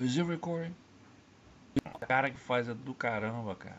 Is it recording? O cara que faz é do caramba, cara.